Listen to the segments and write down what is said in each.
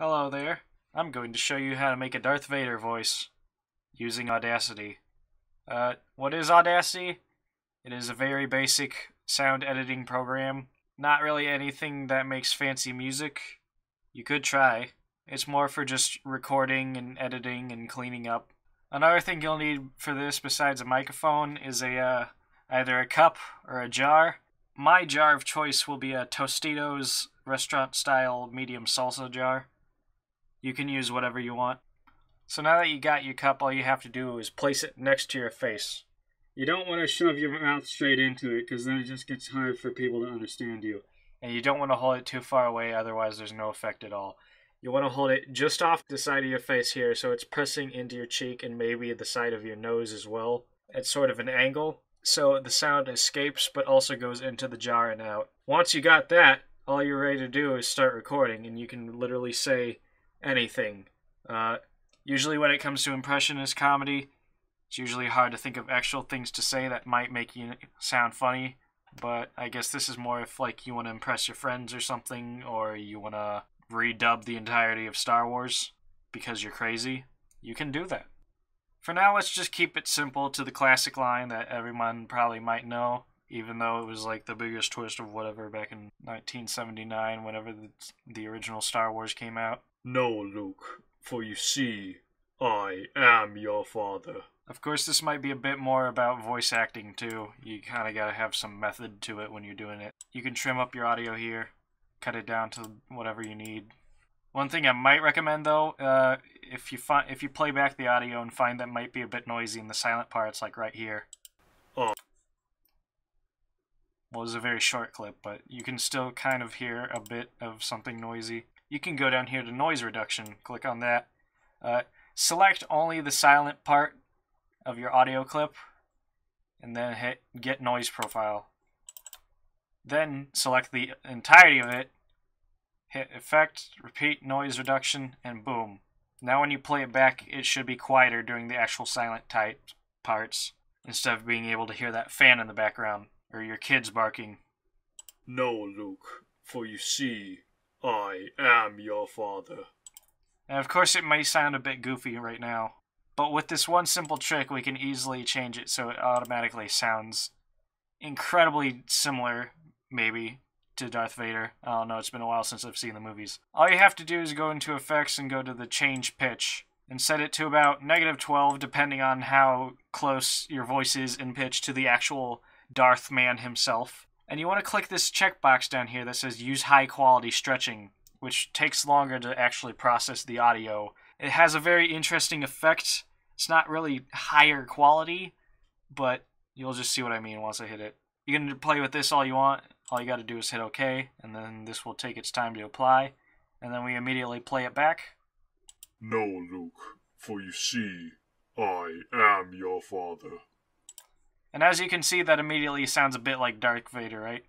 Hello there. I'm going to show you how to make a Darth Vader voice using Audacity. Uh, what is Audacity? It is a very basic sound editing program. Not really anything that makes fancy music. You could try. It's more for just recording and editing and cleaning up. Another thing you'll need for this besides a microphone is a uh, either a cup or a jar. My jar of choice will be a Tostitos restaurant style medium salsa jar. You can use whatever you want. So now that you got your cup, all you have to do is place it next to your face. You don't want to shove your mouth straight into it because then it just gets hard for people to understand you. And you don't want to hold it too far away, otherwise, there's no effect at all. You want to hold it just off the side of your face here, so it's pressing into your cheek and maybe the side of your nose as well. at sort of an angle, so the sound escapes but also goes into the jar and out. Once you got that, all you're ready to do is start recording, and you can literally say anything. Uh, usually, when it comes to impressionist comedy, it's usually hard to think of actual things to say that might make you sound funny. But I guess this is more if like you want to impress your friends or something, or you want to redub the entirety of Star Wars because you're crazy. You can do that. For now, let's just keep it simple to the classic line that everyone probably might know, even though it was like the biggest twist of whatever back in 1979, whenever the, the original Star Wars came out. No, Luke, for you see, I am your father. Of course, this might be a bit more about voice acting too. You kind of got to have some method to it when you're doing it. You can trim up your audio here, cut it down to whatever you need. One thing I might recommend though, uh, if you find if you play back the audio and find that might be a bit noisy in the silent parts, like right here. Oh. Well, it's a very short clip, but you can still kind of hear a bit of something noisy. You can go down here to noise reduction, click on that. Uh, select only the silent part of your audio clip, and then hit get noise profile. Then select the entirety of it, hit effect, repeat noise reduction, and boom. Now when you play it back, it should be quieter during the actual silent type parts, instead of being able to hear that fan in the background, or your kids barking. No, Luke, for you see, I am your father. And of course it may sound a bit goofy right now, but with this one simple trick we can easily change it so it automatically sounds incredibly similar, maybe, to Darth Vader. I don't know, it's been a while since I've seen the movies. All you have to do is go into effects and go to the change pitch and set it to about negative 12 depending on how close your voice is in pitch to the actual Darth man himself. And you want to click this checkbox down here that says use high quality stretching, which takes longer to actually process the audio. It has a very interesting effect. It's not really higher quality, but you'll just see what I mean once I hit it. You can play with this all you want. All you got to do is hit OK, and then this will take its time to apply. And then we immediately play it back. No, Luke, for you see, I am your father. And as you can see, that immediately sounds a bit like Darth Vader, right?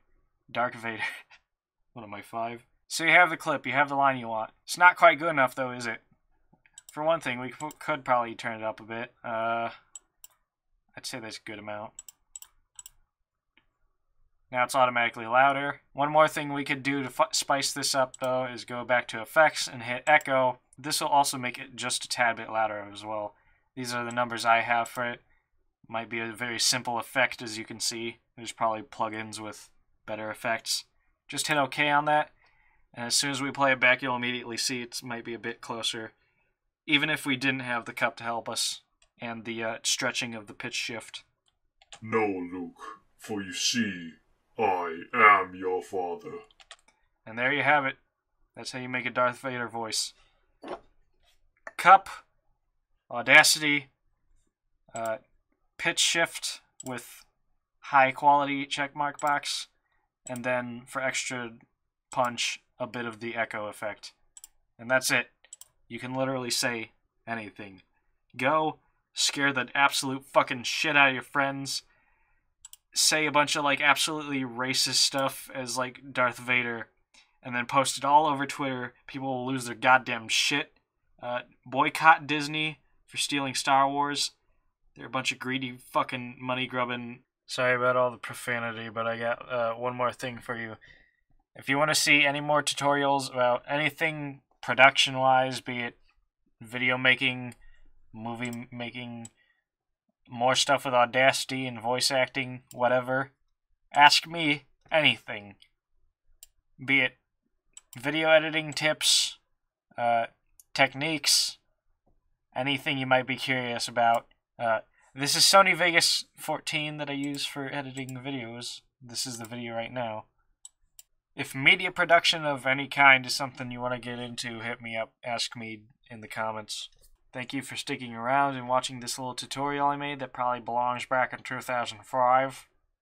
Dark Vader. what am I, five? So you have the clip, you have the line you want. It's not quite good enough, though, is it? For one thing, we could probably turn it up a bit. Uh, I'd say that's a good amount. Now it's automatically louder. One more thing we could do to spice this up, though, is go back to effects and hit echo. This will also make it just a tad bit louder as well. These are the numbers I have for it. Might be a very simple effect, as you can see. There's probably plugins with better effects. Just hit OK on that, and as soon as we play it back, you'll immediately see it might be a bit closer. Even if we didn't have the cup to help us, and the uh, stretching of the pitch shift. No, Luke, for you see, I am your father. And there you have it. That's how you make a Darth Vader voice. Cup, Audacity, uh, pitch shift with high quality checkmark box, and then for extra punch, a bit of the echo effect. And that's it. You can literally say anything. Go, scare the absolute fucking shit out of your friends, say a bunch of like absolutely racist stuff as like Darth Vader, and then post it all over Twitter. People will lose their goddamn shit. Uh, boycott Disney for stealing Star Wars. They're a bunch of greedy fucking money grubbing. Sorry about all the profanity, but I got uh, one more thing for you. If you want to see any more tutorials about anything production wise, be it video making, movie making, more stuff with Audacity and voice acting, whatever. Ask me anything. Be it video editing tips, uh, techniques, anything you might be curious about. Uh, this is Sony Vegas 14 that I use for editing videos. This is the video right now. If media production of any kind is something you want to get into, hit me up, ask me in the comments. Thank you for sticking around and watching this little tutorial I made that probably belongs back in 2005.